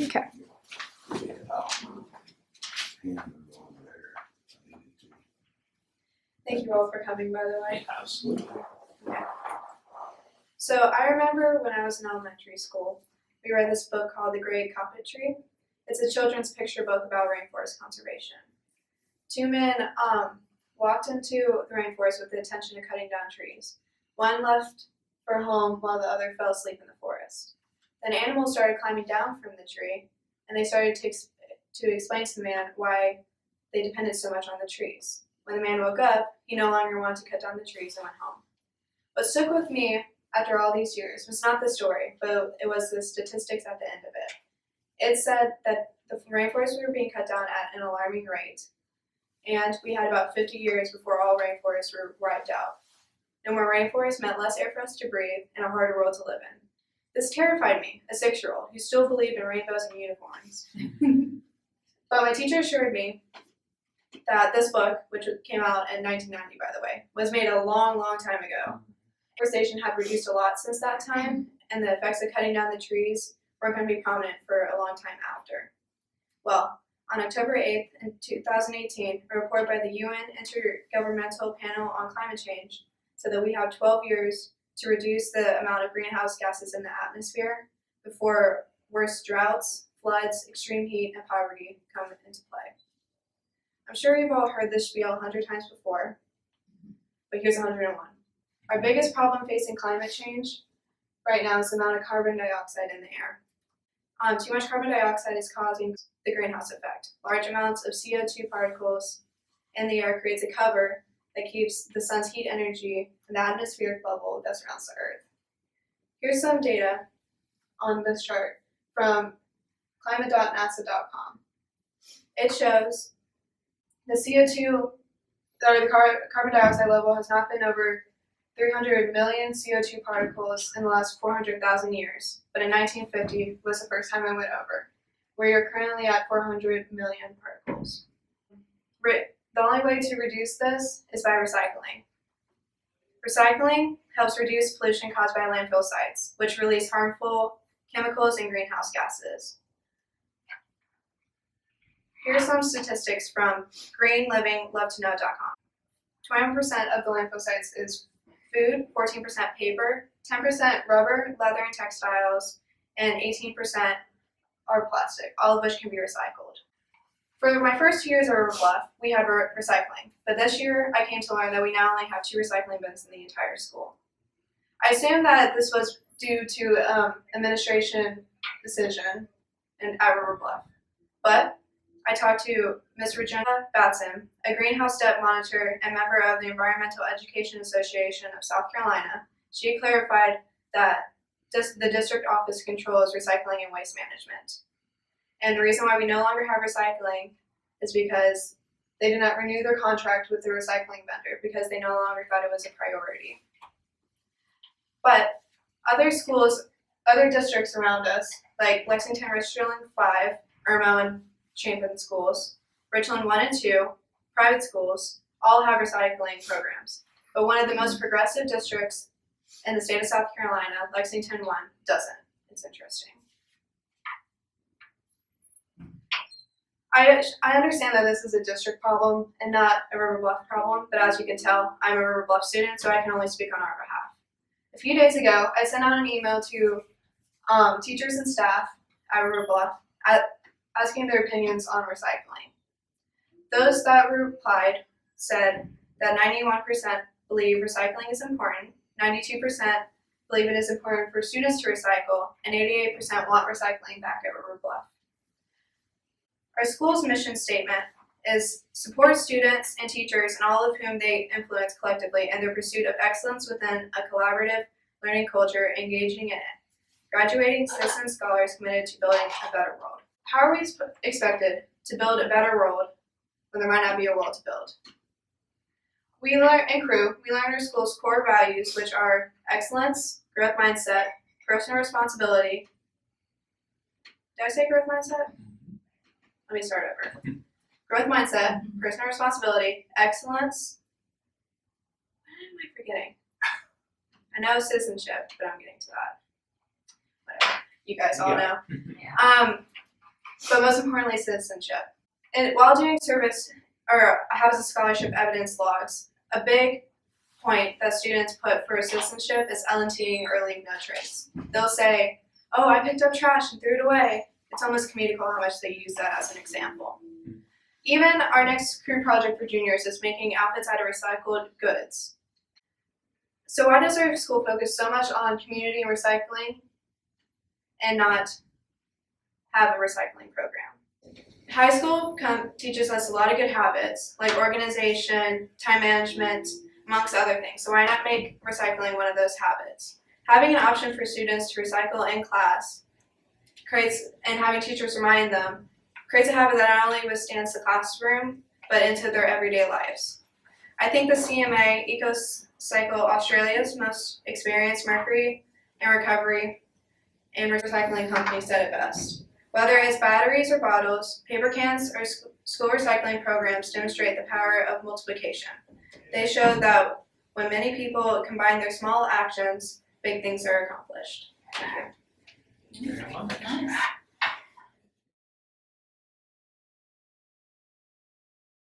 Okay. Thank you all for coming, by the way. Absolutely. Yeah. So I remember when I was in elementary school, we read this book called The Great Kapok Tree. It's a children's picture book about rainforest conservation. Two men um, walked into the rainforest with the intention of cutting down trees. One left for home while the other fell asleep in the forest. Then animals started climbing down from the tree, and they started to, ex- to explain to the man why they depended so much on the trees. When the man woke up, he no longer wanted to cut down the trees and went home. What stuck with me after all these years was not the story, but it was the statistics at the end of it. It said that the rainforests were being cut down at an alarming rate, and we had about 50 years before all rainforests were wiped out. No more rainforests meant less air for us to breathe and a harder world to live in. This terrified me, a six year old who still believed in rainbows and unicorns. but my teacher assured me that this book, which came out in 1990 by the way, was made a long, long time ago. Deforestation had reduced a lot since that time, and the effects of cutting down the trees weren't going to be prominent for a long time after. Well, on October 8th, in 2018, a report by the UN Intergovernmental Panel on Climate Change said that we have 12 years to reduce the amount of greenhouse gases in the atmosphere before worse droughts, floods, extreme heat, and poverty come into play. I'm sure you've all heard this spiel a hundred times before, but here's 101. Our biggest problem facing climate change right now is the amount of carbon dioxide in the air. Um, too much carbon dioxide is causing the greenhouse effect. Large amounts of CO2 particles in the air creates a cover that keeps the sun's heat energy in the atmospheric bubble that surrounds the Earth. Here's some data on this chart from climate.nasa.com. It shows the CO2 or the car- carbon dioxide level has not been over 300 million CO2 particles in the last 400,000 years, but in 1950 was the first time it went over. We are currently at 400 million particles. Re- the only way to reduce this is by recycling. Recycling helps reduce pollution caused by landfill sites, which release harmful chemicals and greenhouse gases. Here are some statistics from greenlivinglovetoknow.com. 21% of the landfill sites is food, 14% paper, 10% rubber, leather, and textiles, and 18% are plastic, all of which can be recycled. For my first years at River Bluff, we had re- recycling, but this year I came to learn that we now only have two recycling bins in the entire school. I assume that this was due to um, administration decision in, at River Bluff, but I talked to Ms. Regina Batson, a greenhouse debt monitor and member of the Environmental Education Association of South Carolina. She clarified that the district office controls recycling and waste management. And the reason why we no longer have recycling is because they did not renew their contract with the recycling vendor because they no longer thought it was a priority. But other schools, other districts around us, like Lexington Richland 5, Irmo, and Chapin schools, Richland 1 and 2, private schools, all have recycling programs. But one of the most progressive districts in the state of South Carolina, Lexington 1, doesn't. It's interesting. I, I understand that this is a district problem and not a River Bluff problem, but as you can tell, I'm a River Bluff student, so I can only speak on our behalf. A few days ago, I sent out an email to um, teachers and staff at River Bluff at, asking their opinions on recycling. Those that replied said that 91% believe recycling is important, 92% believe it is important for students to recycle, and 88% want recycling back at River Bluff. Our school's mission statement is support students and teachers and all of whom they influence collectively in their pursuit of excellence within a collaborative learning culture, engaging in it. Graduating citizen scholars committed to building a better world. How are we expected to build a better world when there might not be a world to build? We learn in crew, we learn our school's core values, which are excellence, growth mindset, personal responsibility. Did I say growth mindset? Let me start over. Growth mindset, personal responsibility, excellence. What am I forgetting? I know citizenship, but I'm getting to that. Whatever. You guys all know. Um, but most importantly, citizenship. And while doing service or housing scholarship evidence logs, a big point that students put for citizenship is LNTing or leave no trace. They'll say, "Oh, I picked up trash and threw it away." It's almost comedical how much they use that as an example. Even our next crew project for juniors is making outfits out of recycled goods. So why does our school focus so much on community and recycling and not have a recycling program? High school teaches us a lot of good habits like organization, time management, amongst other things. So why not make recycling one of those habits? Having an option for students to recycle in class creates and having teachers remind them creates a habit that not only withstands the classroom but into their everyday lives. I think the CMA EcoCycle Australia's most experienced mercury and recovery and recycling company said it best. Whether it's batteries or bottles, paper cans or school recycling programs demonstrate the power of multiplication. They show that when many people combine their small actions, big things are accomplished. Nice.